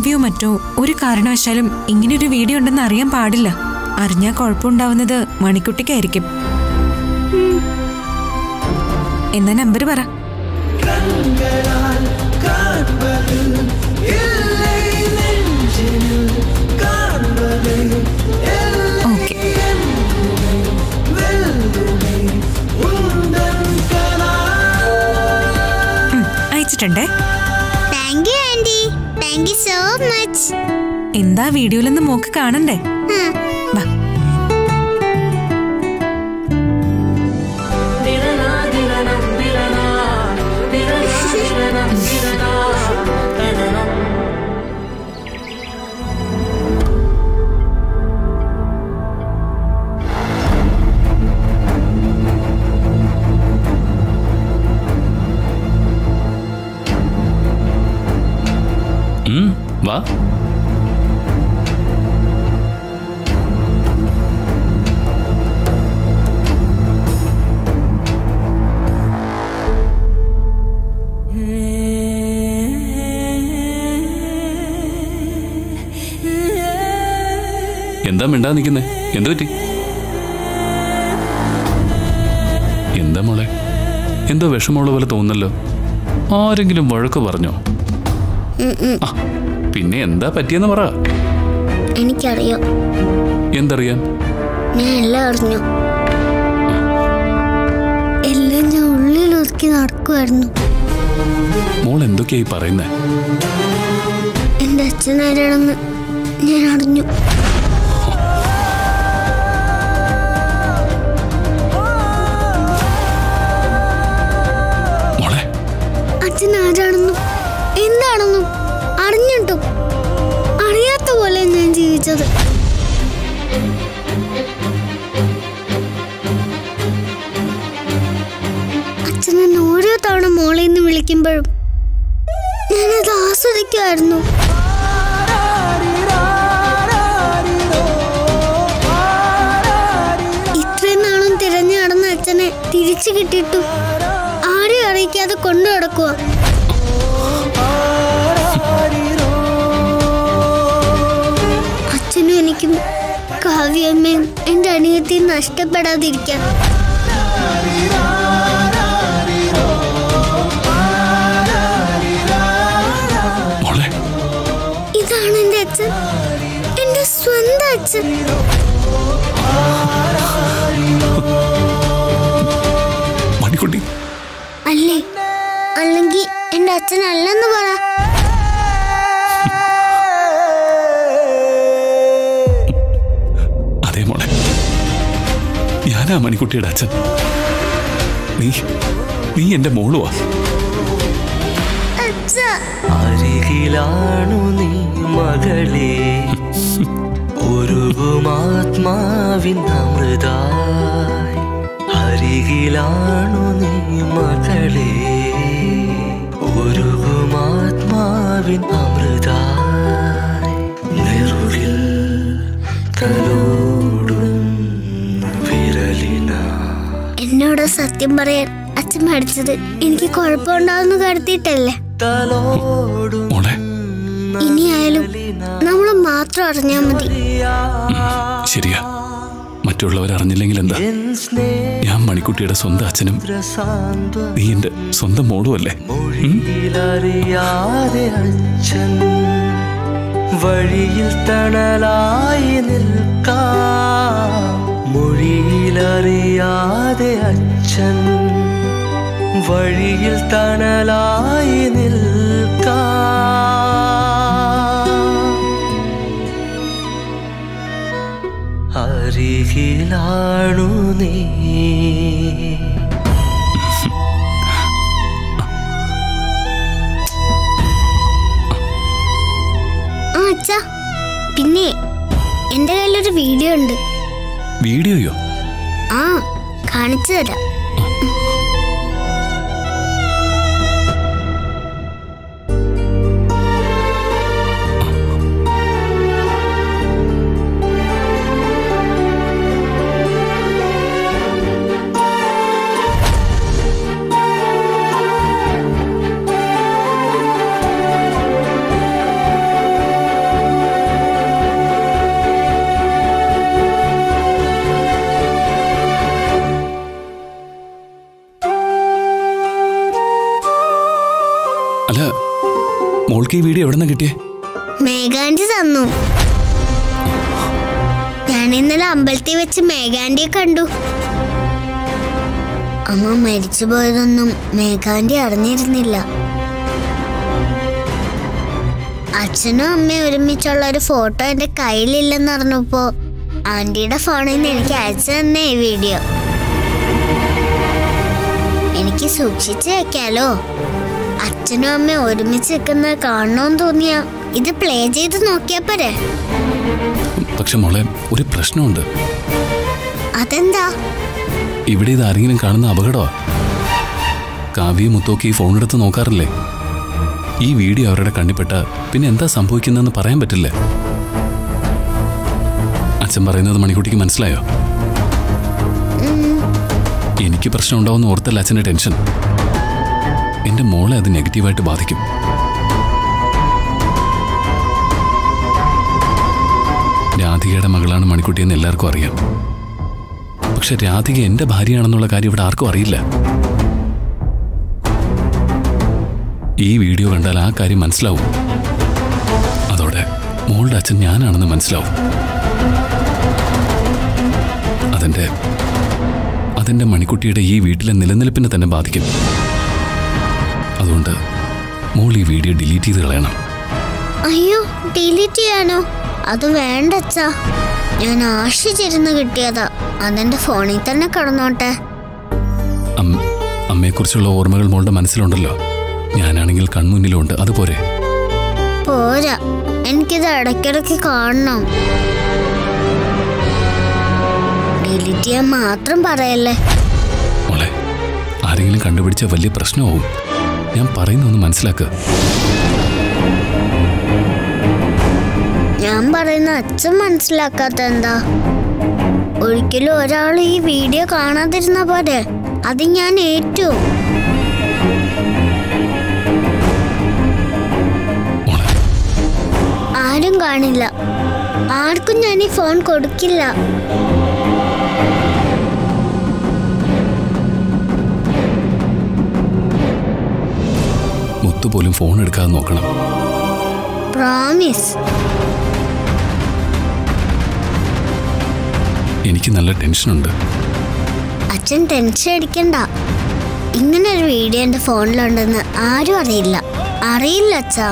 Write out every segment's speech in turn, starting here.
കാവ്യോ മറ്റോ ഒരു കാരണവശാലും ഇങ്ങനൊരു വീഡിയോ ഉണ്ടെന്ന് അറിയാൻ പാടില്ല. അറിഞ്ഞാൽ കുഴപ്പമുണ്ടാവുന്നത് മണിക്കുട്ടിക്കായിരിക്കും. എന്നാ നമ്പർ പറ. ഓക്കെ. അയച്ചിട്ടുണ്ടേ. താങ്ക് യു സോ മച്ച് എന്താ വീഡിയോയിലൊന്ന് മോക്ക് കാണണ്ടേ? വാ. എന്താ മിണ്ടാ നിൽക്കുന്നേ എന്തു പറ്റി? എന്താ മോളെ? എന്തോ വിഷമമുള്ള പോലെ തോന്നല്ലോ ആരെങ്കിലും വഴക്ക് പറഞ്ഞോ? പിന്നെ എന്താ പറ്റിയെന്ന് പറ. എനിക്കറിയാം. എന്തറിയാൻ? ഞാൻ എല്ലാം അറിഞ്ഞു. എല്ലാം ഞാൻ ഉള്ളിൽ ഒതുക്കി നടക്കുമായിരുന്നു മോൾ എന്തൊക്കെയായി പറയുന്നേ? എന്റെ അച്ഛനാരാണെന്ന് ഞാൻ അറിഞ്ഞു. വിളിക്കുമ്പോഴും ഞാനത് ആസ്വദിക്കുമായിരുന്നു. ഇത്രയും നാളും തിരഞ്ഞു നടന്ന അച്ഛനെ തിരിച്ചു കിട്ടിയിട്ടു ആരെയും അറിയിക്കാതെ കൊണ്ടു നടക്കുക അച്ഛനും എനിക്കും കാവ്യമ്മയും എന്റെ അനിയത്തിയും നഷ്ടപ്പെടാതിരിക്കാൻ. അച്ഛൻ മണിക്കുട്ടി. അല്ലേ? അല്ലെങ്കിൽ എന്റെ അച്ഛനല്ലെന്ന് പറ. അതേ മോളെ. ഞാനാ മണിക്കുട്ടിയുടെ അച്ഛൻ. നീ നീ എന്റെ മോളുവാ. അരികിലാണു നീ മകളെ. ഒരുകുമാത്മാവിൻ അമൃതായി അരികിലാണു നീ മകളെ. ഒരുകുമാത്മാവിൻ അമൃതായി നെറുകിൽ തലോടും വിരലിന. എന്നോട് സത്യം പറയാൻ അച്ഛൻ പഠിച്ചത് എനിക്ക് കുഴപ്പമുണ്ടാവുന്ന കരുത്തിട്ടല്ലേ ഇനിയായാലും മാത്രം അറിഞ്ഞാൽ മതി. ശരിയാ. മറ്റുള്ളവർ അറിഞ്ഞില്ലെങ്കിൽ എന്താ? ഞാൻ മണിക്കുട്ടിയുടെ സ്വന്തം അച്ഛനും നീ എന്റെ സ്വന്തം മോളും അല്ലേ? അച്ഛൻ വഴിയിൽ തണലായി നിൽക്കാം. മൊഴിയിലറിയാതെ അച്ഛൻ വഴിയിൽ തണലായി നിൽക്കാം. അരികിലാണു നീ. പിന്നെ എന്റെ കയ്യിലൊരു വീഡിയോ ഉണ്ട്. വീഡിയോയോ? ആ കാണിച്ചു തരാം. മോൾക്ക് ഈ വീഡിയോ എവിടെ കിട്ടിയേ? മേഘാന്റി തന്നു. ഞാൻ ഇന്നലെ അമ്പലത്തിൽ വെച്ച് മേഘാന്റിയെ കണ്ടു. അമ്മ മരിച്ചു പോയതൊന്നും മേഘാന്റി അറിഞ്ഞിരുന്നില്ല. അച്ഛനും അമ്മയും ഒരുമിച്ചുള്ള ഒരു ഫോട്ടോ എന്റെ കയ്യിലില്ലെന്ന് അറിഞ്ഞപ്പോ ആന്റിയുടെ ഫോണിൽ നിന്ന് എനിക്ക് അയച്ചു തന്നെ ഈ വീഡിയോ. എനിക്ക് സൂക്ഷിച്ചു വെക്കാലോ. അച്ഛനും അമ്മയും ഒരുമിച്ച് നിൽക്കുന്നത് കാണണമെന്ന് തോന്നിയ. ഇത് പ്ലേ ചെയ്ത് നോക്കിയാ പോരെ. പക്ഷെ മോളെ ഒരു പ്രശ്നമുണ്ട്. അതെന്താ? ഇവിടെ ഇത് ആരെങ്കിലും കാണുന്ന അപകടമാ. കാവ്യ മുത്തോക്കി ഈ ഫോൺ എടുത്ത് നോക്കാറില്ലേ? ഈ വീഡിയോ അവരുടെ കണ്ണിപ്പെട്ട പിന്നെ എന്താ സംഭവിക്കുന്നതെന്ന് പറയാൻ പറ്റില്ല. അച്ഛൻ പറയുന്നത് മണിക്കുട്ടിക്ക് മനസ്സിലായോ? എനിക്ക് പ്രശ്നം ഉണ്ടാവുമെന്ന് ഓർത്തല്ല അച്ഛന്റെ ടെൻഷൻ. എന്റെ മോളെ അത് നെഗറ്റീവായിട്ട് ബാധിക്കും. രാധികയുടെ മകളാണ് മണിക്കുട്ടിയെന്ന് എല്ലാവർക്കും അറിയാം. പക്ഷെ രാധിക എന്റെ ഭാര്യയാണെന്നുള്ള കാര്യം ഇവിടെ ആർക്കും അറിയില്ല. ഈ വീഡിയോ കണ്ടാൽ ആ കാര്യം മനസ്സിലാവും. അതോടെ മോളുടെ അച്ഛൻ ഞാനാണെന്ന് മനസ്സിലാവും. അതെന്റെ അതെന്റെ മണിക്കുട്ടിയുടെ ഈ വീട്ടിലെ നിലനിൽപ്പിനെ തന്നെ ബാധിക്കും. അതുകൊണ്ട് മോൾ ഈ വീഡിയോ ഡിലീറ്റ് ചെയ്ത് കളയണം. അയ്യോ ഡിലീറ്റ് ചെയ്യാനോ? അത് വേണ്ട അച്ഛാ ഞാൻ ആശിച്ചിരുന്ന് കിട്ടിയതാ. അതെന്റെ ഫോണിൽ തന്നെ കടന്നോട്ടെ. അമ്മയെ അമ്മയെക്കുറിച്ചുള്ള ഓർമ്മകൾ മോളുടെ മനസ്സിലുണ്ടല്ലോ. ഞാനാണെങ്കിൽ കൺമുന്നിലുണ്ട്. അതുപോരെ പോരാ. എനിക്കിത് ഇടയ്ക്കിടയ്ക്ക് കാണണം. ഡിലീറ്റ് ചെയ്യാൻ മാത്രം പറയല്ലേ. മോളെ ആരെങ്കിലും കണ്ടുപിടിച്ച വലിയ പ്രശ്നമാവും. ഞാൻ പറയുന്നൊന്ന് മനസ്സിലാക്കുക ഞാൻ പറയുന്ന അച്ഛൻ മനസ്സിലാക്കാത്ത എന്താ ഒരിക്കലും ഒരാൾ ഈ വീഡിയോ കാണാതിരുന്ന പോലെ അത് ഞാൻ ഏറ്റു. ആരും കാണില്ല. ആർക്കും ഞാൻ ഈ ഫോൺ കൊടുക്കില്ല. മുത്തു പോലും ഫോൺ എടുക്കാതെ നോക്കണം. പ്രോമിസ് എനിക്ക് നല്ല ടെൻഷനുണ്ട് അച്ഛൻ ടെൻഷൻ അടിക്കണ്ട. ഇങ്ങനെ ഒരു വീഡിയോ എന്റെ ഫോണിലുണ്ടെന്ന് ആരും അറിയില്ല. അറിയില്ല അച്ഛാ.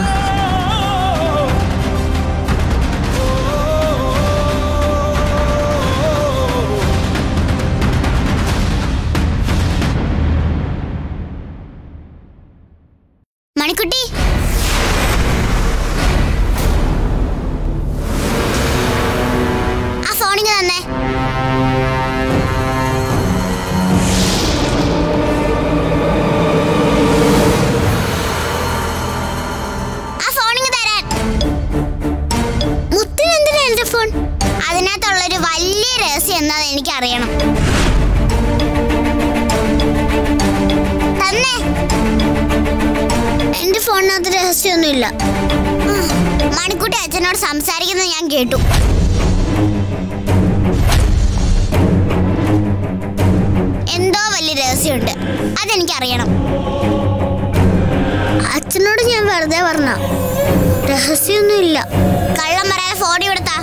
ഫോണിനകത്ത് രഹസ്യമൊന്നുമില്ല. മണിക്കുട്ടി അച്ഛനോട് സംസാരിക്കുന്നത് ഞാൻ കേട്ടു. എന്തോ വലിയ രഹസ്യമുണ്ട്. അതെനിക്കറിയണം. അച്ഛനോട് ഞാൻ വെറുതെ പറഞ്ഞ. രഹസ്യമൊന്നുമില്ല. കള്ളം പറയാ ഫോൺ കൊടുത്താ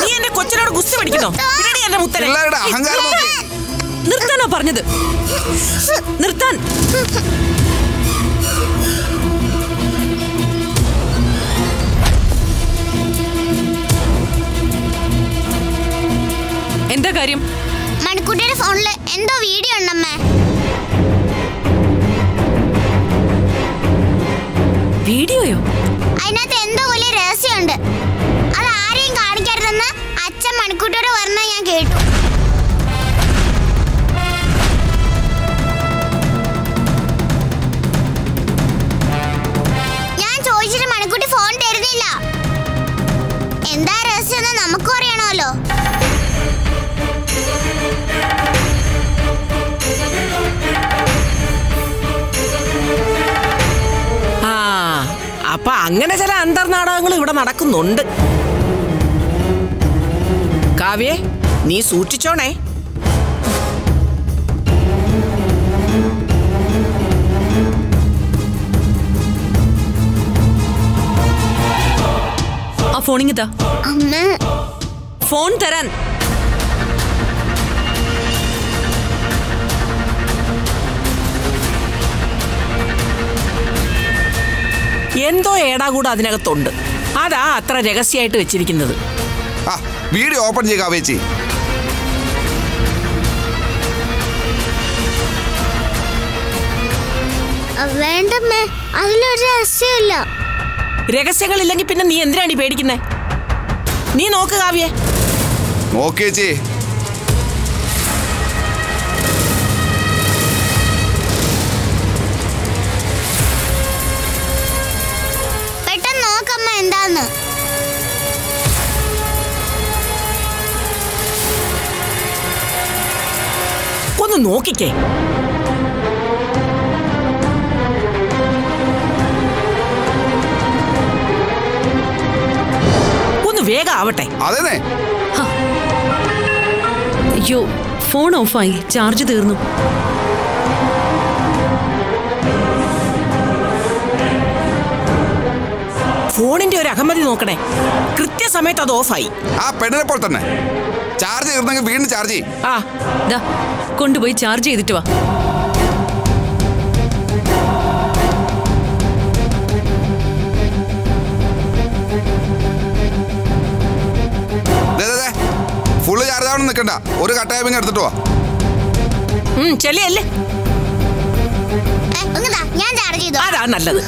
നീ എന്റെ കൊച്ചിനോട് ഗുസ്തി പഠിക്കുന്നോ? എന്റെ മുത്തനെ. നിർത്താനോ പറഞ്ഞത്? നിർത്താൻ. എന്താ കാര്യം? മണിക്കുട്ടിയുടെ ഫോണിൽ എന്തോ വീഡിയോ ഉണ്ടമ്മേ. വീഡിയോയോ? അതിനകത്ത് എന്തോ വലിയ രഹസ്യമുണ്ട്. അത് ആരെയും കാണിക്കരുതെന്ന് അച്ഛൻ മണിക്കൂട്ടോട് പറഞ്ഞ ഞാൻ കേട്ടു. ഇവിടെ നടക്കുന്നുണ്ട്. കാവ്യേ നീ സൂക്ഷിച്ചോണേ. ആ ഫോണിങ്ങിതാ അമ്മ. ഫോൺ തരാൻ. എന്തോ ഏടാകൂടെ അതിനകത്തുണ്ട്. അതാ അത്ര രഹസ്യമായിട്ട് വെച്ചിരിക്കുന്നത്. ആ വീഡിയോ ഓപ്പൺ ചെയ്യുക കാവേച്ചി വേണ്ടമ്മേ അതിലൊരു രഹസ്യമില്ല രഹസ്യങ്ങളില്ലെങ്കിൽ പിന്നെ നീ എന്തിനാണ് പേടിക്കുന്നത് പേടിക്കുന്നേ? നീ നോക്ക് കാവ്യേ. നോക്കേച്ചി നോക്കമ്മ എന്താന്ന്? ഒന്ന് നോക്കിക്കേ. ഒന്ന് വേഗം ആവട്ടെ. അതെ അയ്യോ ഫോൺ ഓഫായി. ചാർജ് തീർന്നു. ഫോണിന്റെ ഒരു അഹമ്മതി നോക്കണേ. കൃത്യസമയത്ത് അത് ഓഫായി. ആ പെണ്ണിനെ പോലെ തന്നെ. ചാർജ് തീർന്നെങ്കിൽ വീണ്ടും ചാർജ് ചെയ്യും. ആ ദാ കൊണ്ടുപോയി ചാർജ് ചെയ്തിട്ട് വാ. ഫുള്ള് ചാർജ് ആവണം നിൽക്കണ്ട ഒരു കട്ടായപ്പിങ് എടുത്തിട്ട് വാ. ഉം, ഏ, ഇങ്ങതാ, ഞാൻ ചാർജ് ചെയ്തു? അതാ നല്ലത്.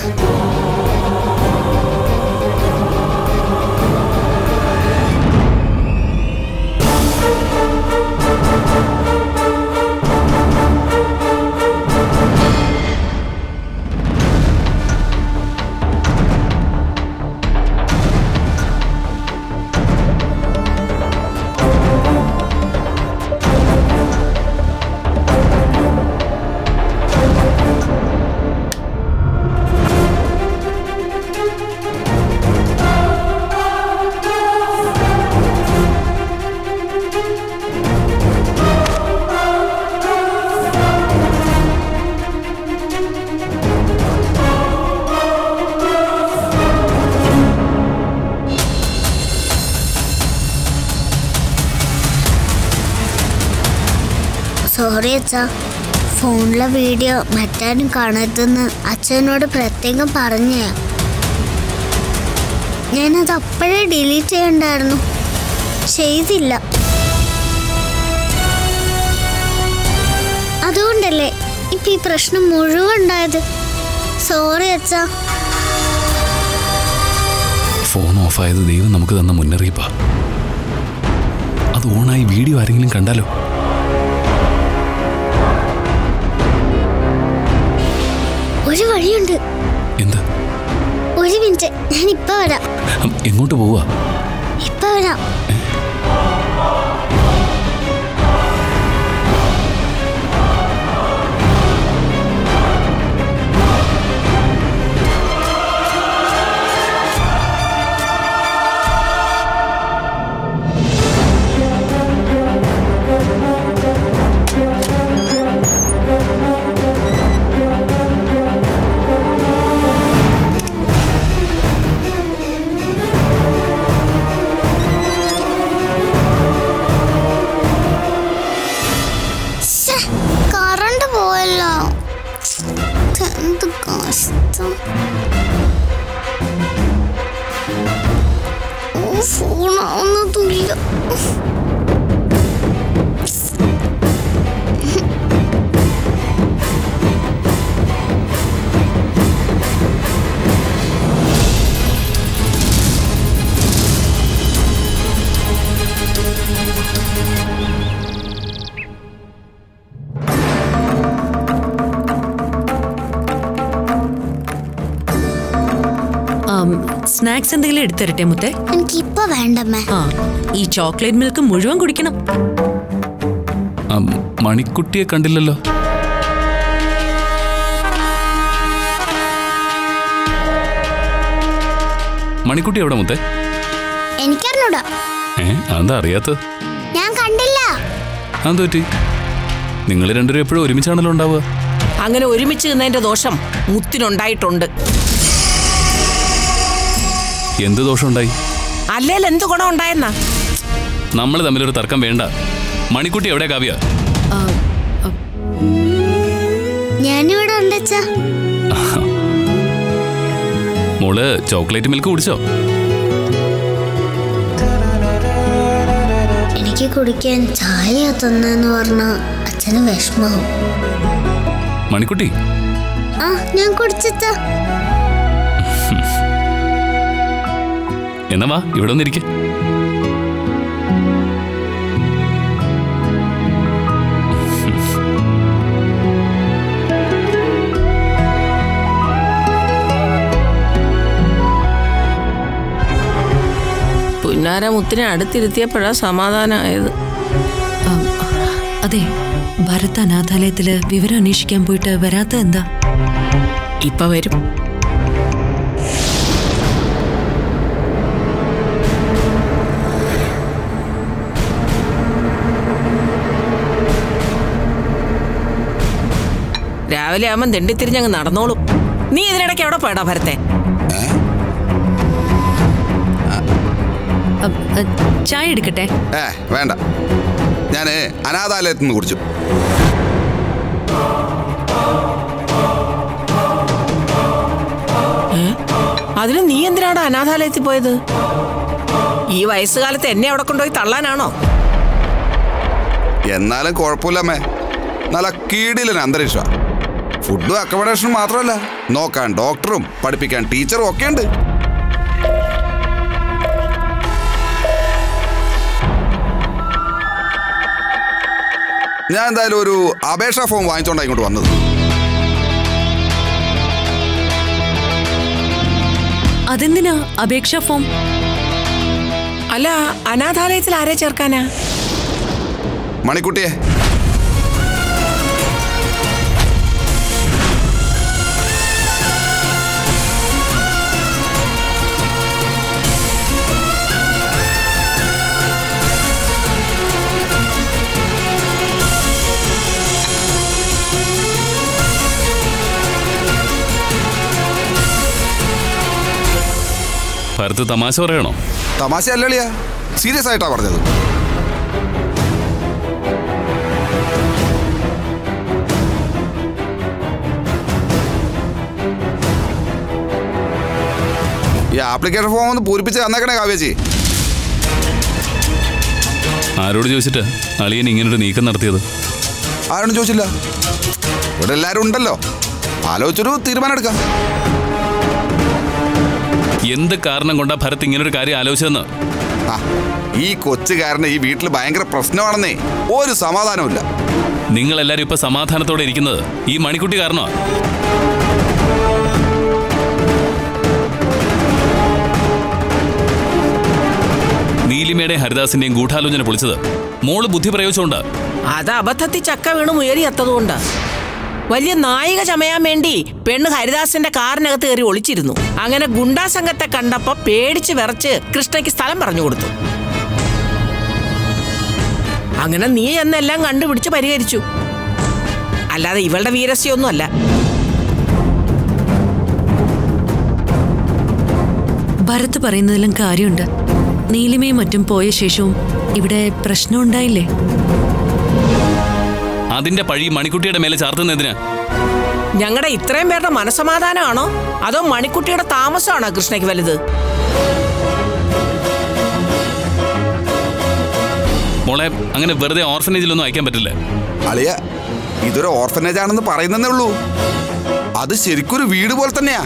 ഫോണിലെ വീഡിയോ മറ്റാരും കാണരുതെന്ന് അച്ഛനോട് പ്രത്യേകം പറഞ്ഞേ. ഞാനത് അപ്പോഴേ ഡിലീറ്റ് ചെയ്യണ്ടായിരുന്നു. ചെയ്തില്ല. അതുകൊണ്ടല്ലേ ഇപ്പൊ ഈ പ്രശ്നം മുഴുവൻ ഉണ്ടായത്? സോറി അച്ഛാ. ഫോൺ ഓഫ് ഓഫായത് ദൈവം നമുക്ക് തന്ന മുന്നറിയിപ്പാ. അത് ഓണായി വീഡിയോ ആരെങ്കിലും കണ്ടാലോ? വഴിയുണ്ട്. എന്താ? ഒരു മിനിറ്റ് ഞാൻ ഇപ്പൊ വരാം. എങ്ങോട്ട് പോവാ? ഇപ്പൊ വരാം. സ്നാക്സ് എന്തെങ്കിലും എടുത്തരട്ടെ മുത്തേ? എനിക്കിപ്പൊ വേണ്ടമ്മേ. ആ ഈ ചോക്ലേറ്റ് മിൽക്ക് മുഴുവൻ കുടിക്കണം. മണിക്കുട്ടിയെ കണ്ടില്ലല്ലോ. മണിക്കുട്ടി എവിടെ മുത്തേ? എനിക്കറിഞ്ഞൂടാ. ഏ അതെന്താ അറിയാത്ത ഞാൻ കണ്ടില്ല. അതെന്ത് നിങ്ങൾ രണ്ടുപേരും എപ്പോഴും ഒരുമിച്ചാണല്ലോ ഉണ്ടാവുക. അങ്ങനെ ഒരുമിച്ച് നിന്നതിന്റെ ദോഷം മുത്തിനുണ്ടായിട്ടുണ്ട്. എന്ത് ദോഷമുണ്ടായി? അല്ലേൽ എന്ത് ഗുണം ഉണ്ടായെന്നാ? നമ്മൾ തമ്മിലൊരു തർക്കം വേണ്ട. മണിക്കുട്ടി എവിടെ കാവ്യ? ഞാനിവിടെ മോൾ ചോക്ലേറ്റ് മിൽക്ക് കുടിച്ചോ? എനിക്ക് കുടിക്കാൻ ചായ തന്നെന്ന് പറഞ്ഞ അച്ഛന് വിഷമാവും മണിക്കുട്ടി? ആ ഞാൻ കുടിച്ചച്ച. എന്നാ വാ ഇവിടെ ഒന്നിരിക്കെ പുന്നാര മുത്തിനെ അടുത്തിരുത്തിയപ്പോഴാ സമാധാനമായത് അതെ ഭരത് അനാഥാലയത്തിൽ വിവരം അന്വേഷിക്കാൻ പോയിട്ട് വരാത്ത എന്താ? ഇപ്പൊ വരും. രാവിലെ ആവുമ്പം തെണ്ടിത്തിരിഞ്ഞങ്ങ് നടന്നോളും. നീ ഇതിനിടയ്ക്ക് എവിടെ പോയടാ ഭരത്തെ? ചായ എടുക്കട്ടെ? ഏ വേണ്ട. ഞാൻ അനാഥാലയത്തിൽ നിന്ന് കുടിച്ചു അതിന് നീ എന്തിനാണ് അനാഥാലയത്തിൽ പോയത്? ഈ വയസ്സുകാലത്ത് എന്നെ അവിടെ കൊണ്ടുപോയി തള്ളാനാണോ? എന്നാലും കുഴപ്പമില്ലമ്മേ. നല്ല കീടിലൻ അന്തരീക്ഷ ഫുഡും അക്കോമഡേഷനും മാത്രമല്ല. നോക്കാൻ ഡോക്ടറും പഠിപ്പിക്കാൻ ടീച്ചറും ഒക്കെ ഉണ്ട്. ഞാൻ എന്തായാലും ഒരു അപേക്ഷ ഫോം വാങ്ങിച്ചോണ്ടാ ഇങ്ങോട്ട് വന്നത്. അതെന്തിനാ അപേക്ഷ ഫോം അല്ല അനാഥാലയത്തിൽ ആരെ ചേർക്കാനാ? മണിക്കുട്ടിയെ. ഭരത് തമാശ പറയണോ? തമാശ അല്ലളിയാ. സീരിയസ് ആയിട്ടാ പറഞ്ഞത്. ഈ ആപ്ലിക്കേഷൻ ഫോം ഒന്ന് പൂരിപ്പിച്ച് തന്നേക്കണേ കാവ്യച്ചി. ആരോട് ചോദിച്ചിട്ട്? അളിയൻ ഇങ്ങനൊരു നീക്കം നടത്തിയത്? ആരോടും ചോദിച്ചില്ല. ഇവിടെ എല്ലാവരും ഉണ്ടല്ലോ. ആലോചിച്ചൊരു തീരുമാനം എടുക്കാം. എന്ത് കാരണം കൊണ്ടാ ഭരത് ഇങ്ങനൊരു കാര്യം ആലോചിച്ചതെന്ന്? ആ ഈ കൊച്ചുകാരന് ഈ വീട്ടിൽ ഭയങ്കര പ്രശ്നമാണെന്നേ. ഒരു സമാധാനമില്ല നിങ്ങൾ എല്ലാരും ഇപ്പൊ സമാധാനത്തോടെ ഇരിക്കുന്നത് ഈ മണിക്കുട്ടി കാരണോ നീലിമയുടെ ഹരിദാസിന്റെയും ഗൂഢാലോചന പൊളിച്ചത് മോൾ ബുദ്ധി പ്രയോഗിച്ചുകൊണ്ടാ അത് അബദ്ധത്തിൽ ചക്ക വീണ് ഉയരി എത്തതുകൊണ്ടാ വലിയ നായിക ചമയാൻ വേണ്ടി പെണ്ണ് ഹരിദാസിന്റെ കാറിനകത്ത് കയറി ഒളിച്ചിരുന്നു. അങ്ങനെ ഗുണ്ടാ സംഘത്തെ കണ്ടപ്പോ പേടിച്ച് വിറച്ച് കൃഷ്ണയ്ക്ക് സ്ഥലം പറഞ്ഞു കൊടുത്തു. അങ്ങനെ നീ എന്നെല്ലാം കണ്ടുപിടിച്ച് പരിഹരിച്ചു. അല്ലാതെ ഇവളുടെ വീരസ്യൊന്നും അല്ല ഭരത് പറയുന്നതിലും കാര്യമുണ്ട്. നീലിമയും മറ്റും പോയ ശേഷവും ഇവിടെ പ്രശ്നം ഉണ്ടായില്ലേ? അതിന്റെ പഴി മണിക്കുട്ടിയുടെ മേലെ ചാർത്തുന്നതിന്? ഞങ്ങളുടെ ഇത്രയും പേരുടെ മനസമാധാനമാണോ അതോ മണിക്കുട്ടിയുടെ താമസമാണോ കൃഷ്ണയ്ക്ക് വലുത്? മോളെ അങ്ങനെ വെറുതെ ഓർഫനേജിലൊന്നും അയക്കാൻ പറ്റില്ല. അളിയ ഇതൊരു ഓർഫനേജ് ആണെന്ന് പറയുന്നതേ ഉള്ളൂ. അത് ശരിക്കൊരു വീട് പോലെ തന്നെയാ.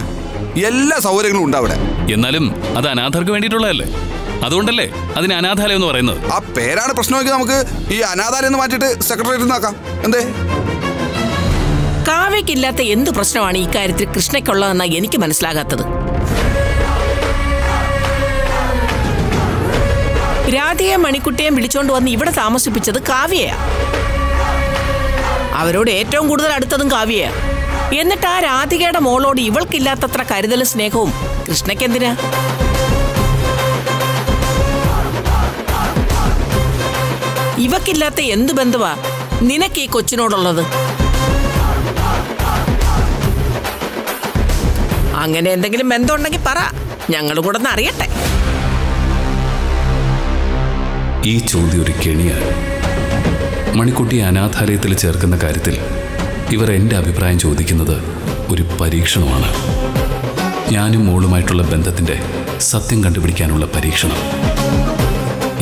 എല്ലാ സൗകര്യങ്ങളും ഉണ്ട് അവിടെ. എന്നാലും അത് അനാഥർക്ക് വേണ്ടിയിട്ടുള്ളതല്ലേ? അതുകൊണ്ടല്ലേ അതിന് അനാഥാലയം എന്ന് പറയുന്നത്? ആ പേരാണ് പ്രശ്നമെങ്കിൽ നമുക്ക് ഈ അനാഥാലയം എന്ന് മാറ്റിയിട്ട് സെക്രട്ടേറിയറ്റ് ആക്കാം എന്തേ? കാവ്യക്കില്ലാത്ത എന്ത് പ്രശ്നമാണ് ഈ കാര്യത്തിൽ കൃഷ്ണയ്ക്കുള്ളതെന്നാ എനിക്ക് മനസ്സിലാകാത്തത്? രാധയെ മണിക്കുട്ടിയെയും വിളിച്ചോണ്ട് വന്ന് ഇവിടെ താമസിപ്പിച്ചത് കാവ്യയാ. അവരോട് ഏറ്റവും കൂടുതൽ അടുത്തതും കാവ്യയാ. എന്നിട്ട് ആ രാധികയുടെ മോളോട് ഇവൾക്കില്ലാത്തത്ര കരുതലും സ്നേഹവും കൃഷ്ണയ്ക്ക് ഇവക്കില്ലാത്ത എന്തു ബന്ധമാ നിനക്ക് ഈ കൊച്ചിനോടുള്ളത്? അങ്ങനെ എന്തെങ്കിലും ബന്ധമുണ്ടെങ്കിൽ പറ. ഞങ്ങൾ കൂടെ ഒന്ന് അറിയട്ടെ. ഈ ചോദ്യം ഒരു കെണിയാണ് മണിക്കുട്ടി അനാഥാലയത്തിൽ ചേർക്കുന്ന കാര്യത്തിൽ ഇവർ എന്റെ അഭിപ്രായം ചോദിക്കുന്നത് ഒരു പരീക്ഷണമാണ്. ഞാനും മോളുമായിട്ടുള്ള ബന്ധത്തിന്റെ സത്യം കണ്ടുപിടിക്കാനുള്ള പരീക്ഷണം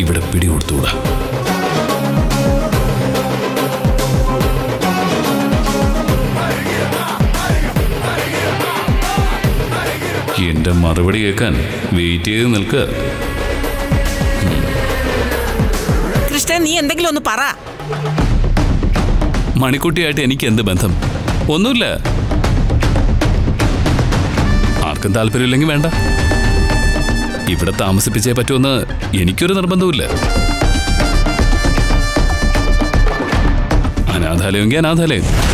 ഇവിടെ പിടികൊടുത്തുകൂടാ. എന്റെ മറുപടി കേൾക്കാൻ വെയിറ്റ് ചെയ്ത് നിൽക്കുക കൃഷ്ണൻ നീ എന്തെങ്കിലും ഒന്ന് പറ. മണിക്കുട്ടിയായിട്ട് എനിക്ക് എന്ത് ബന്ധം? ഒന്നുമില്ല. ആർക്കും താല്പര്യമില്ലെങ്കിൽ വേണ്ട. ഇവിടെ താമസിപ്പിച്ചേ പറ്റുമെന്ന് എനിക്കൊരു നിർബന്ധവുമില്ല. അനാഥാലയമെങ്കിൽ അനാഥാലയം.